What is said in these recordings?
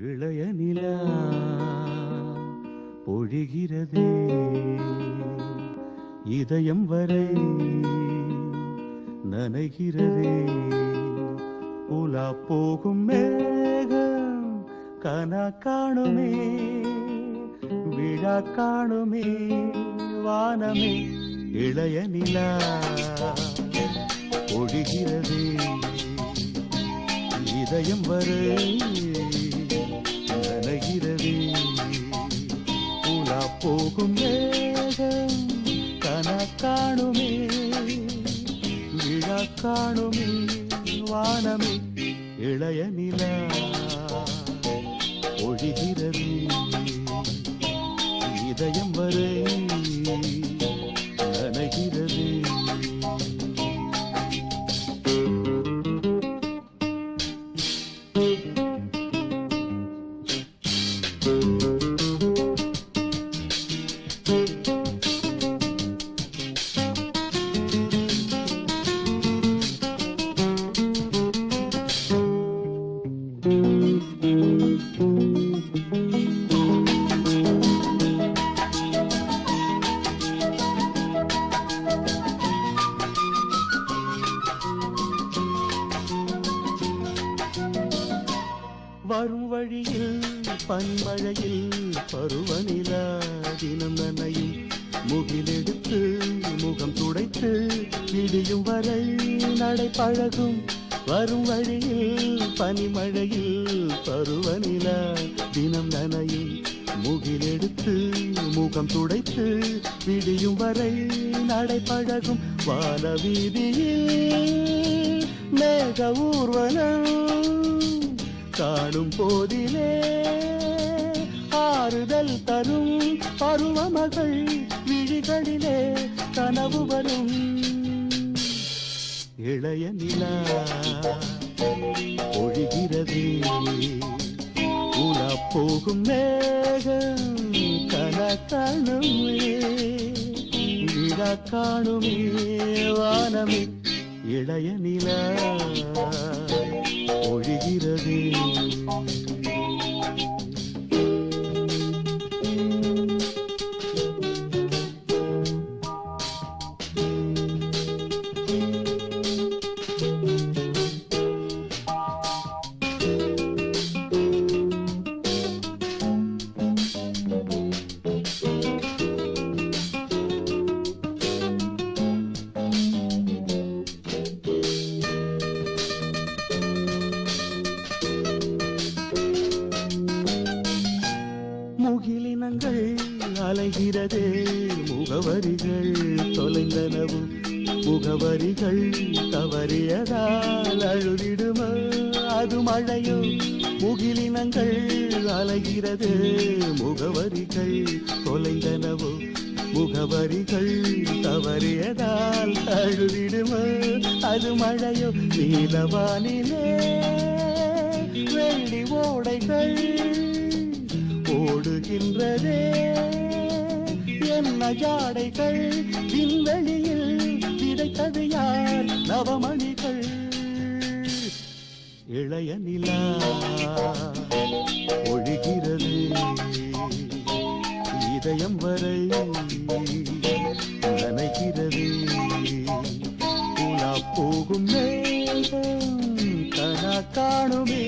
இளைய நிலா பொழிகிறதே. இதயம் வரை நனைகிறதே. உலா போகும் மேகம் கனா காணுமே. விழா காணுமே வானமே. இளைய நிலா பொழிகிறதே. இதயம் வரை உலா போகும் மேகம் கனா காணுமே விழா காணுமே வானமே இளைய நிலா ஒழிகிறது. இதயம் வரை நனைகிறது. வரும் வழியில் பன்மழையில் பருவநிலா தினம் நனையும். முகிலெடுத்து முகம் துடைத்து விடியும் வரை நடை பழகும். வரும் வழியில் பனிமழையில் பருவநிலா தினம் நனையும். முகிலெடுத்து முகம் துடைத்து விடியும் வரை நடை பழகும். வான வீதியில் மேக ஊர்வலம் காணும் போதிலே ஆறுதல் தரும் பருவமகள் விழிகளிலே கனவு வரும். இளைய நிலா ஒழிகிறது உலா போகும் மேகம் கன காணுமே விழா காணுமே வானமே. இளைய நிலா முகிலினங்கள் அலைகிறதே முகவரிகள் தொலைந்தனவு முகவரிகள் தவறியதால் அழுதிடுமோ? அது மழையோ முகிலினங்கள் அலைகிறது முகவரிகள் தொலைந்தனவு முகவரிகள் தவறியதால் அழுதிடுமோ? அது மழையோ நீலவானிலே வெள்ளி ஓடைகள் ஓடுகின்றதே என்ன ஜாடைகள் விண்வெளியில் விதைத்தது யார்? நவமணிகள். இளைய நிலா ஒழுகிறது. இதயம் வரை நனைகிறது. உலா போகும் மேகம் கனா காணுமே.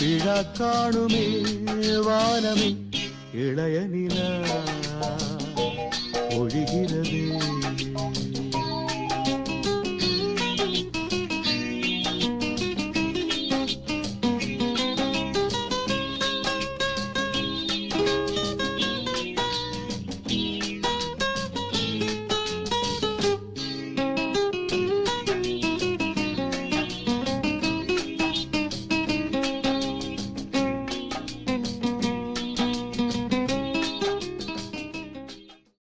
விழா காணுமே. வானமே இளைய நிலா